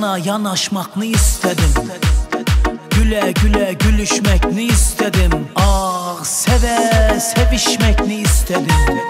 yana yanaşmak ne istedim? Güle güle gülüşmek ne istedim? Ah seve sevişmek ne istedim?